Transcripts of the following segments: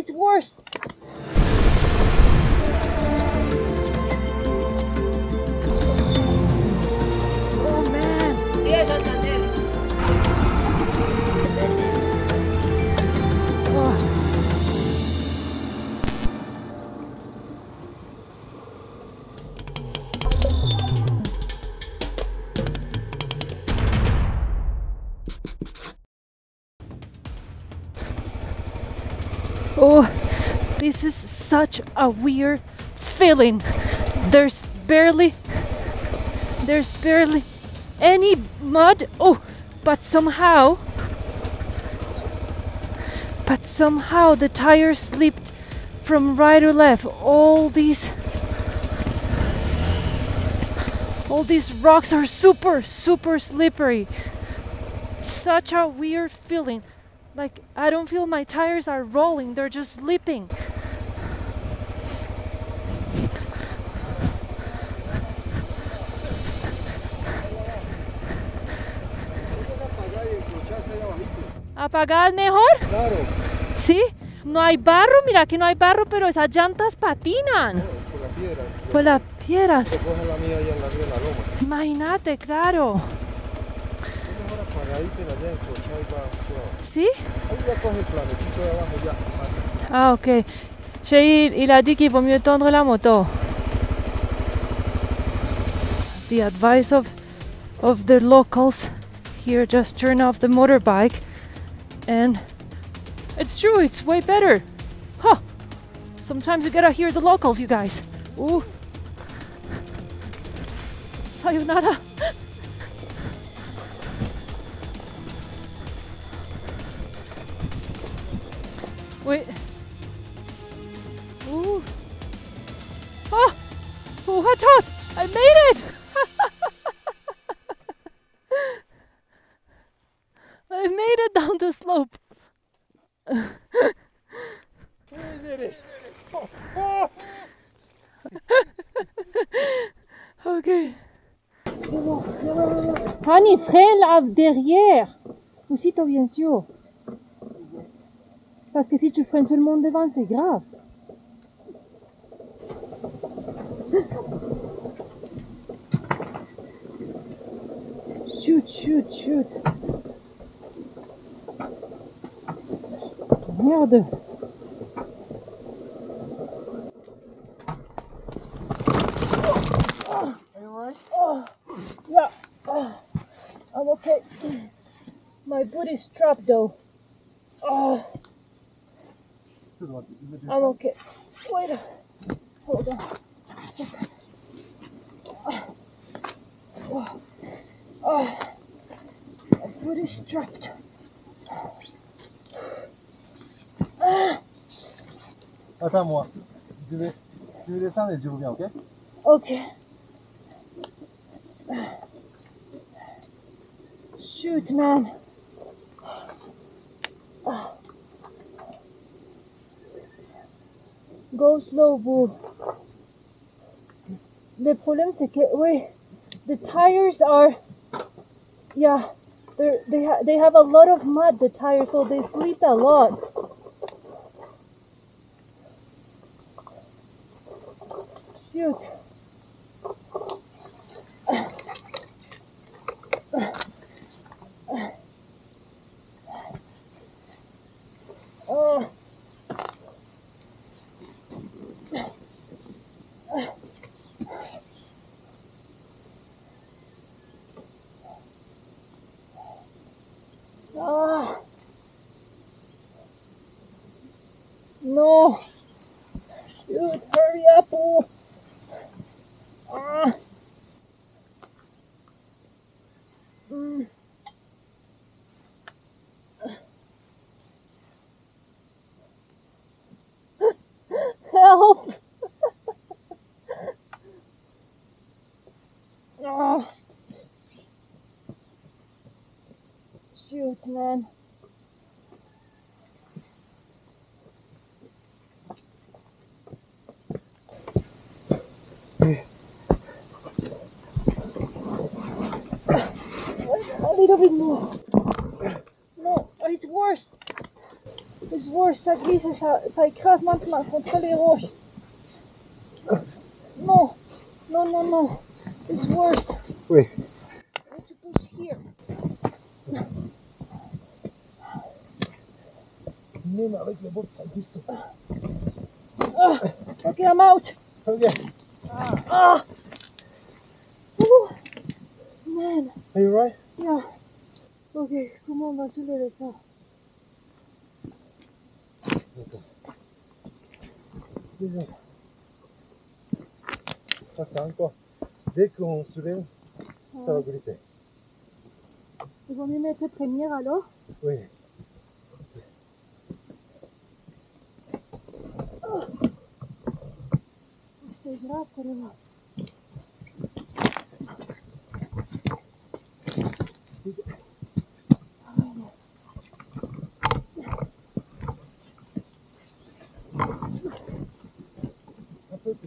it's worse. Such a weird feeling. There's barely there's barely any mud. Oh, but somehow but somehow the tires slipped from right to left. All these all these rocks are super super slippery. Such a weird feeling. Like I don't feel my tires are rolling, they're just slipping. ¿Apagar mejor? Claro, Sí. No hay barro, mira que no hay barro, pero esas llantas patinan por la piedra. por las piedras. Coge la mía allá en la de la loma. Imagínate, claro. Es mejor apagadita la allá encochada y va suave. ¿Sí? Ahí ya coge el planecito de abajo ya. Ah, ok. Chez il, il a dit qu'il vaut mieux tendre la moto. The advice of of the locals here just turn off the motorbike and it's true, it's way better. Huh. Sometimes you gotta hear the locals, you guys. Ooh. Sayonara. À derrière. Aussitôt, bien sûr. Parce que si tu freines seulement devant, c'est grave. Shoot, shoot, shoot. Merde. My boot is trapped though. Oh, I'm okay. Wait. Hold on. Okay. Oh, oh. My is trapped. Ah. Attends-moi. Je vais, je vais descendre et je reviens, ok Okay. Shoot, man. Go slow, boo. Le problème, c'est que, oui, the tires are, yeah, they, ha- they have a lot of mud, the tires, so they slip a lot. Shoot. Oh. Ah. No. Shoot, hurry up, oh. Ah. Mm. Help! Ah. Shoot, man. A little bit more. No, it's worse. It's worse, ça glisse et ça, écrase maintenant contre les roches. Non, non, non, non. It's worse. Oui. I need to push here. Même avec les bottes, ça glisse. Ah, okay, I'm out. Ok. Ah. Ouh. Man. Are you right? Yeah. Ok, comment on va soulever ça D'accord. Déjà. Parce qu'encore, dès qu'on se lève, ça va glisser. Il vaut mieux mettre première alors Oui. C'est grave carrément. Un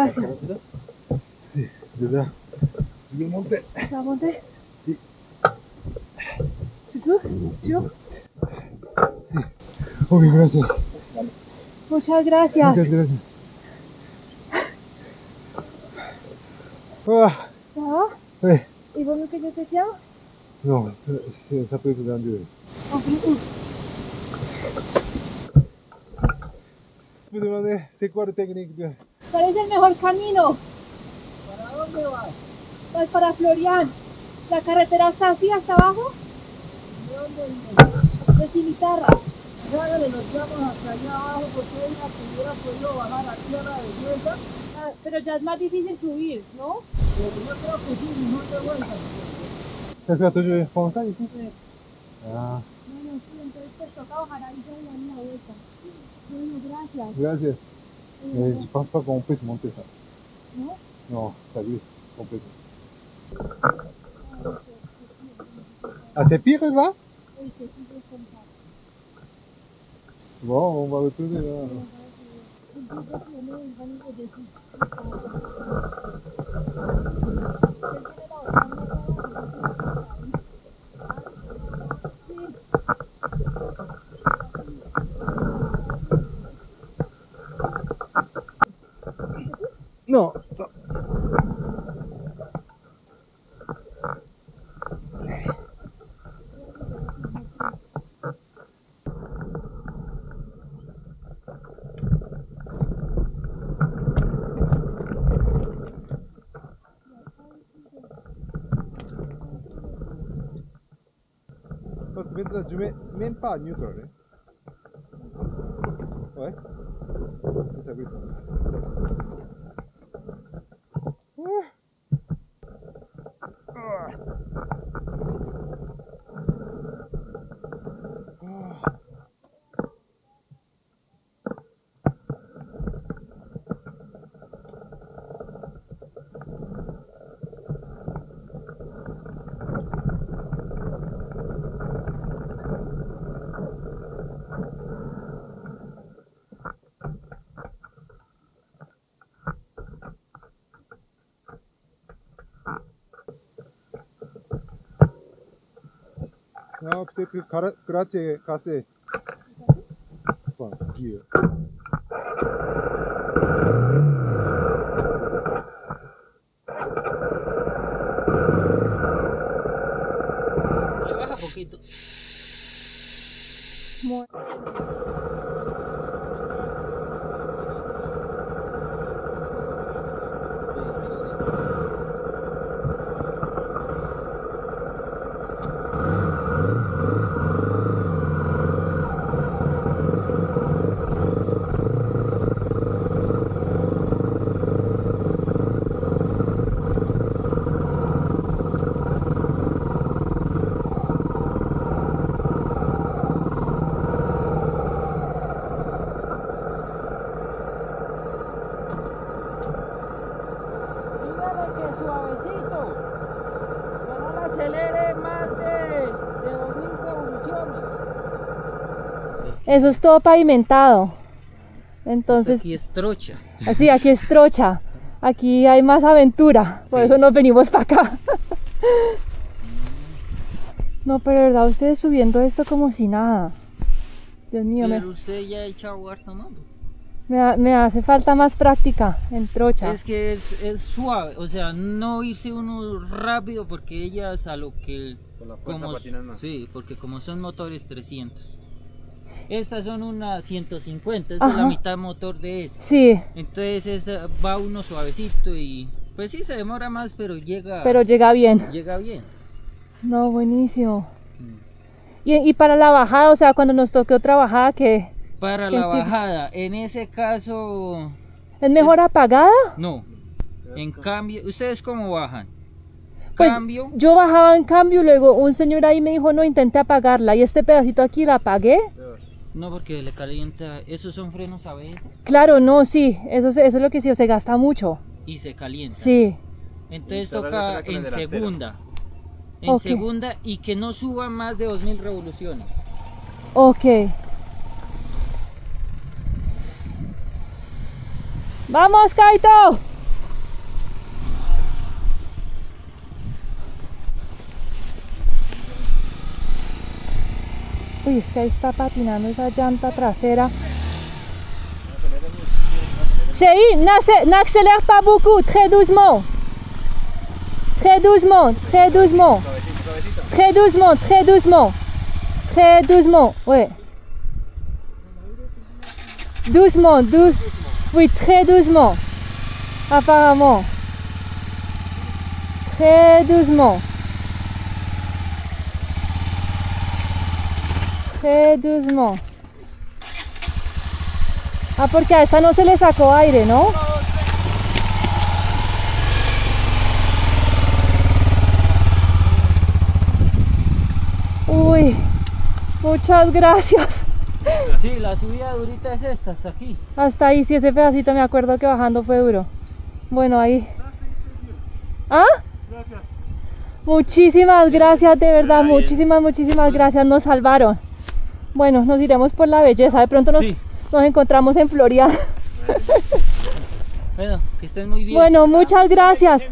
Gracias. Si, de là. Je vais monter. Tu vas monter Si. Tu peux Sûr Si. Ok, gracias. Muchas gracias. Muchas gracias. Ah, Ça va oui. Il vaut mieux que je te tienne Non, c'est- ça peut être dangereux. Ok. Je peux demander, c'est quoi la technique de... ¿Cuál es el mejor camino? ¿Para dónde vas? Vas para Florian. ¿La carretera está así hasta abajo? ¿De dónde vives? De Cimitarra. Hágale, nos vamos hasta allá abajo porque ella pudiera podido bajar aquí a la derecha, Ah, pero ya es más difícil subir, ¿no? pero yo creo que sí, mejor de vuelta. Ça fait toujours comme ça ici Ah, Bueno, sí, entonces pues toca bajar ahí dar una vuelta. Bueno, gracias. gracias. Mais je pense pas qu'on puisse monter ça. Non? Non, ça glisse complètement. Ah, c'est pire là? Oui, c'est toujours comme ça. Bon, on va retourner là. Va nous redescendre. Non, ça. Parce que maintenant, je mets même pas neutral. Hein. Ouais. Et ça glisse comme ça. Charakterystyk, kracie, kasy. Fuck you. More. Eso es todo pavimentado. Entonces, Aquí es trocha. así, aquí es trocha. Aquí hay más aventura. Por Sí. eso nos venimos para acá. No, pero de verdad, ustedes subiendo esto como si nada. Dios mío, me, Pero usted ya ha echado harto mando. me, ha- me hace falta más práctica en trocha. Es que es, es suave, o sea, no irse uno rápido porque ellas a lo que... Con la fuerza como, patinan más. Sí, porque como son motores 300. Estas son unas 150, esta es la mitad motor de esta. Sí, Entonces esta va uno suavecito y pues sí se demora más, pero llega, pero llega bien. llega bien. No, buenísimo. Y, y para la bajada, o sea, cuando nos toque otra bajada, que Para ¿Qué la tips? bajada, en ese caso, es mejor apagada. no. En cambio, ¿ustedes cómo bajan? Pues, Cambio, yo bajaba en cambio, luego un señor ahí me dijo, no, intenté apagarla. Y este pedacito aquí la apagué. No porque le calienta, esos son frenos a veces Claro, no, sí, eso, eso es lo que sí, se gasta mucho. y se calienta. Sí, Entonces toca en segunda. En segunda y que no suba más de 2000 revoluciones. ok. ¡Vamos, Kaito! Uy, es que ahí está patinando esa llanta trasera. N'accélère pas beaucoup, très doucement. Très doucement, très doucement. Très doucement, très doucement. Très doucement, ouais. Doucement, dou Oui, très doucement. Apparemment. Très doucement. Très doucement. Ah, porque a esta no se le sacó aire, ¿no? Uy, muchas gracias. Sí, la subida durita es esta, hasta aquí. Hasta ahí, sí, ese pedacito me acuerdo que bajando fue duro. Bueno, ahí. ¿Ah? Gracias. Muchísimas gracias, de verdad, muchísimas, muchísimas gracias, nos salvaron. Bueno, nos iremos por la belleza, de pronto nos, Sí. nos encontramos en Florida. Bueno, que estén muy bien. Bueno, muchas gracias.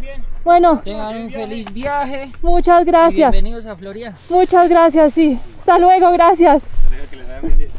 Bueno, Tengan un feliz viaje. muchas Y gracias. bienvenidos a Florida. Muchas gracias, sí. Hasta luego, gracias. que les vaya muy bien.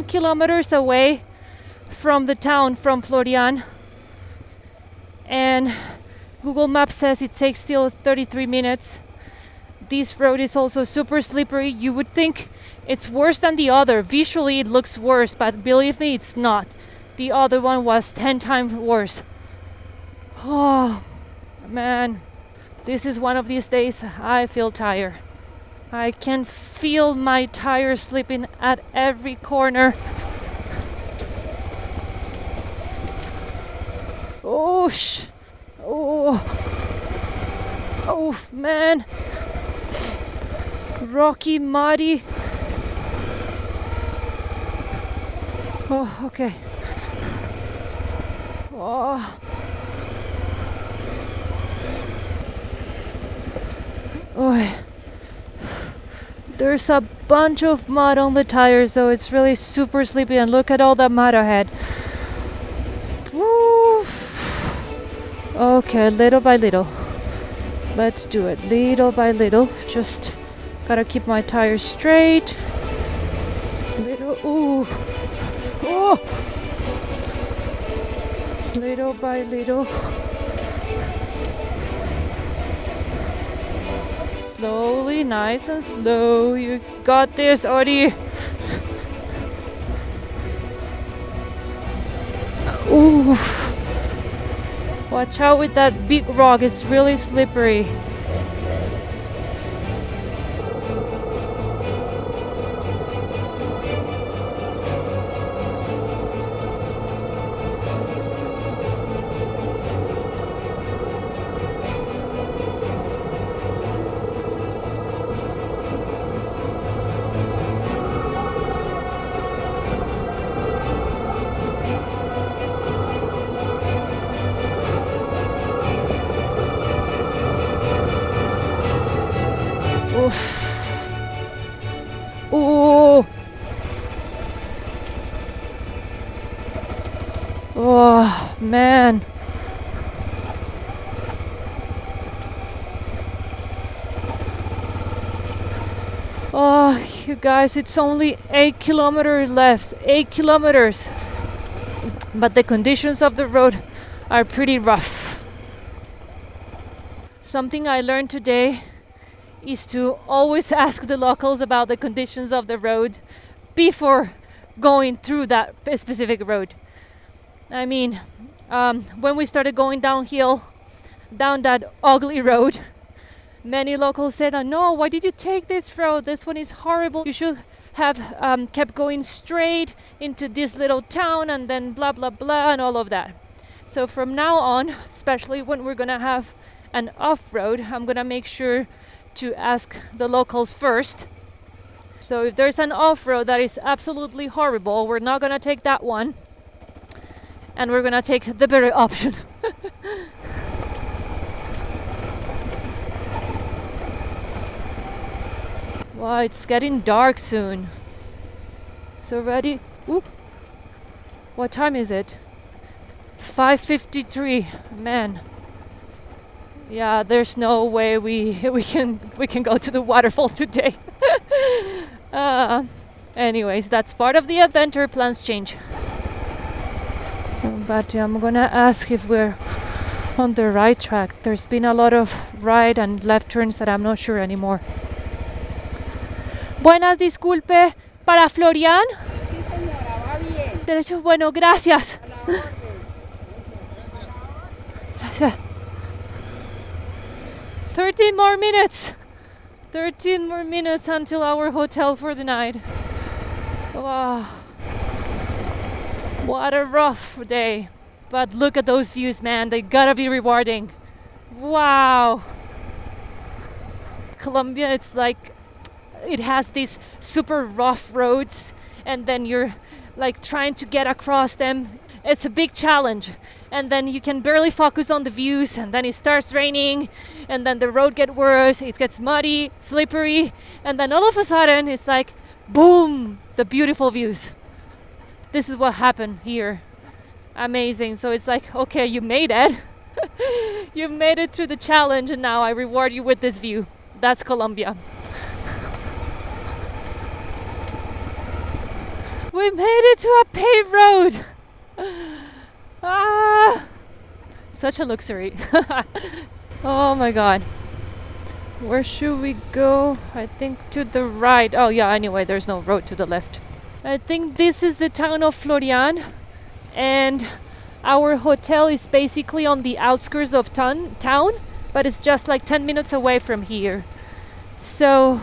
10 kilometers away from the town from Florian. And Google Maps says it takes still 33 minutes. This road is also super slippery. You would think it's worse than the other. Visually, it looks worse, but believe me, it's not. The other one was 10 times worse. Oh, man. This is one of these days I feel tired. I can feel my tires slipping at every corner. Oh, sh- oh, oh, man. Rocky, muddy. Oh, okay. Oh. Oh. There's a bunch of mud on the tires, so it's really super sleepy. And look at all that mud ahead. Woo. Okay, little by little. Let's do it little by little. Just gotta keep my tires straight. Little, ooh, oh, little by little. Slowly, nice and slow. You got this, Ori. Ooh. Watch out with that big rock, it's really slippery. Oh, you guys, it's only eight kilometers left. Eight kilometers. But the conditions of the road are pretty rough. Something I learned today is to always ask the locals about the conditions of the road before going through that specific road. I mean, um, when we started going downhill, down that ugly road, many locals said, oh, No, why did you take this road? This one is horrible. You should have um, kept going straight into this little town and then blah, blah, blah, and all of that. So from now on, especially when we're gonna have an off road, I'm gonna make sure to ask the locals first. So if there's an off road that is absolutely horrible, we're not gonna take that one. And we're gonna take the better option. wow, it's getting dark soon. It's already. What time is it? 5:53. Man. Yeah, there's no way we we can we can go to the waterfall today. uh, anyways, that's part of the adventure. Plans change. But I'm gonna ask if we're on the right track. There's been a lot of right and left turns that I'm not sure anymore. Buenas, disculpe. ¿Para Florian? Sí, señora, va bien. Derecho, bueno, gracias. A la orden. Gracias. 13 more minutes. 13 more minutes until our hotel for the night. Wow. What a rough day. But look at those views, man. They gotta be rewarding. Wow. Colombia, it's like it has these super rough roads, and then you're like trying to get across them. It's a big challenge. And then you can barely focus on the views, and then it starts raining, and then the road gets worse. It gets muddy, slippery, and then all of a sudden it's like, boom, the beautiful views. This is what happened here. Amazing. So it's like, okay, you made it. you made it through the challenge, and now I reward you with this view. That's Colombia. We made it to a paved road. Ah, such a luxury. oh my god. Where should we go? I think to the right. Oh yeah, anyway, there's no road to the left. I think this is the town of Florian and our hotel is basically on the outskirts of ton- town, but it's just like 10 minutes away from here. So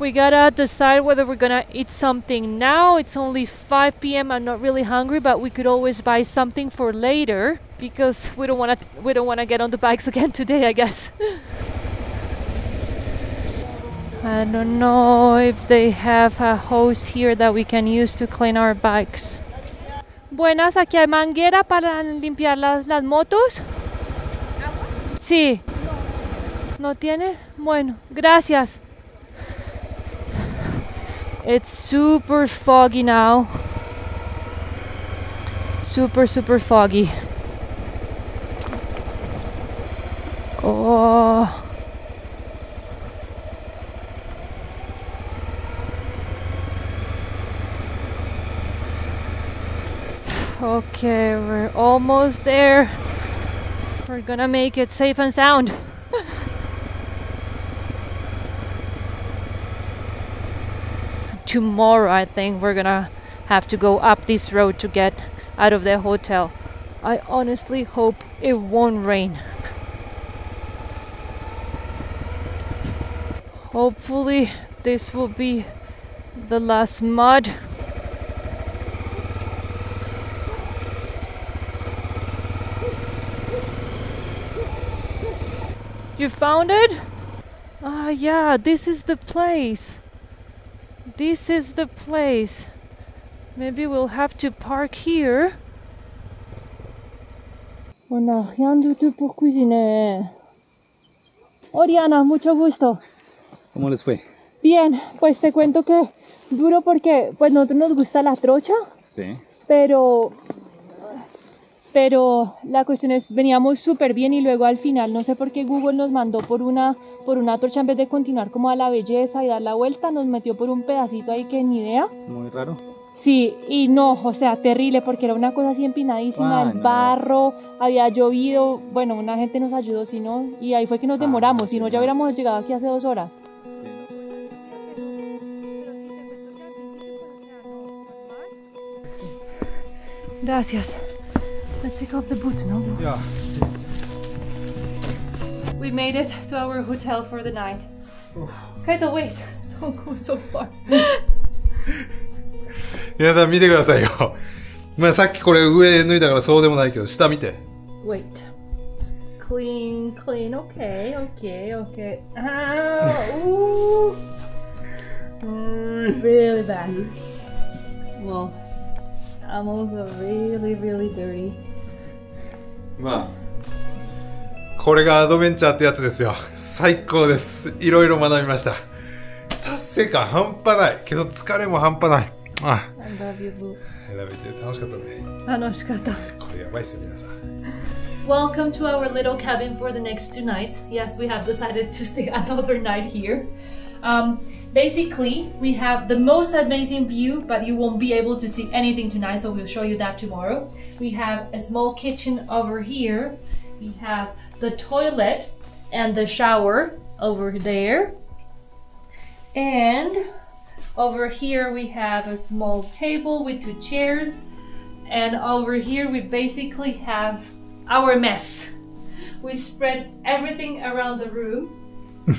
we gotta decide whether we're gonna eat something now. It's only 5 p.m. I'm not really hungry, but we could always buy something for later because we don't wanna we don't wanna get on the bikes again today, I guess. I don't know if they have a hose here that we can use to clean our bikes. Buenas, aquí hay manguera para limpiar las, las motos. Sí. ¿No tiene? Bueno, gracias. It's super foggy now. Super, super foggy. Oh. Okay, we're almost there. We're gonna make it safe and sound. Tomorrow, I think we're gonna have to go up this road to get out of the hotel. I honestly hope it won't rain. Hopefully, this will be the last mud. You found it? Ah, yeah, this is the place. This is the place. Maybe we'll have to park here. On n'a rien du tout pour cuisiner. Oriana, mucho gusto. ¿Cómo les fue? Bien, pues te cuento que duro porque pues nosotros nos gusta la trocha, Sí. pero pero la cuestión es veníamos súper bien y luego al final no sé por qué Google nos mandó por una por una trocha en vez de continuar como a la belleza y dar la vuelta nos metió por un pedacito ahí que ni idea. Muy raro. Sí, y no, o sea, terrible, porque era una cosa así empinadísima, Ah, el no. barro, había llovido, bueno, una gente nos ayudó, si no, y ahí fue que nos Ah, demoramos, si no, ya hubiéramos llegado aquí hace dos horas. Gracias. Let's take off the boots, no? Ja. We made it to our hotel for the night. Kaito, wait. Don't go so far. 皆さん見てくださいよ。まあさっきこれ上脱いだからそうでもないけど、下見て。 Wait. Clean, clean. Okay, okay, okay. Ow! Ooh. really bad. Well, I'm also really, really dirty. まあ、これがアドベンチャーってやつですよ。最高です。いろいろ学びました。達成感半端ない。けど疲れも半端ない。あ、I love you, boo. 選べて楽しかったね。楽しかった。これやばいっすよ、皆さん。Welcome to our little cabin for the next two nights. Yes, we have decided to stay another night here. Um, basically, we have the most amazing view, but you won't be able to see anything tonight, so we'll show you that tomorrow. We have a small kitchen over here. We have the toilet and the shower over there. And over here we have a small table with two chairs. And over here we basically have our mess. We spread everything around the room.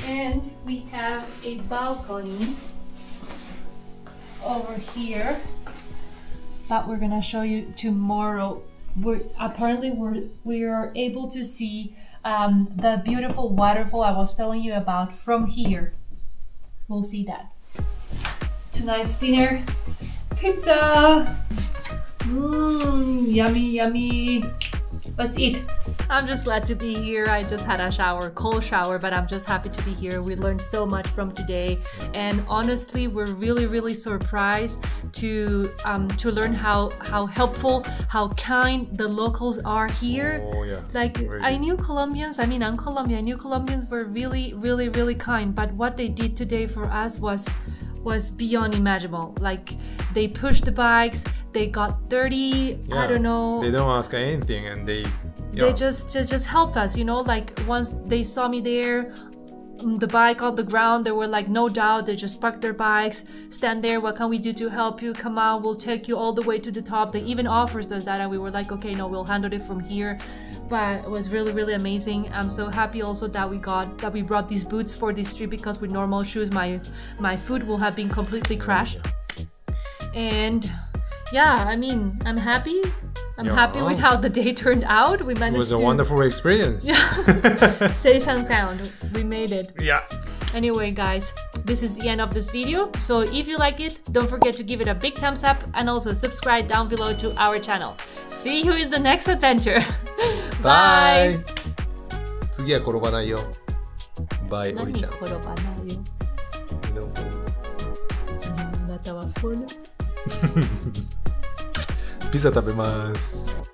And we have a balcony over here that we're gonna show you tomorrow. We're apparently we're we are able to see um, the beautiful waterfall I was telling you about from here. We'll see that. Tonight's dinner, pizza. Mmm, yummy, yummy. Let's eat. I'm just glad to be here. I just had a shower, cold shower, but I'm just happy to be here. We learned so much from today, and honestly, we're really, really surprised to um, to learn how how helpful, how kind the locals are here. Oh, yeah. Like Very I knew Colombians. I mean, I'm Colombian. I knew Colombians were really, really, really kind. But what they did today for us was was beyond imaginable. Like they pushed the bikes, they got dirty. I don't know. They don't ask anything and they. they just, just just help us you know like once they saw me there mm, the bike on the ground they were like no doubt they just parked their bikes stand there what can we do to help you come on we'll take you all the way to the top they even offers us that and we were like okay no we'll handle it from here but it was really really amazing i'm so happy also that we got that we brought these boots for this trip because with normal shoes my my foot will have been completely crashed and yeah i mean i'm happy i'm happy with Yeah. how the day turned out we managed It was a to wonderful experience. safe and sound. We made it. yeah. Anyway, guys, this is the end of this video. So if you like it, don't forget to give it a big thumbs up and also subscribe down below to our channel. See you in the next adventure. Bye. 次は転ばないよ。バイ、おりちゃん。転ばないよ。あなたはフォロー ピザ食べます。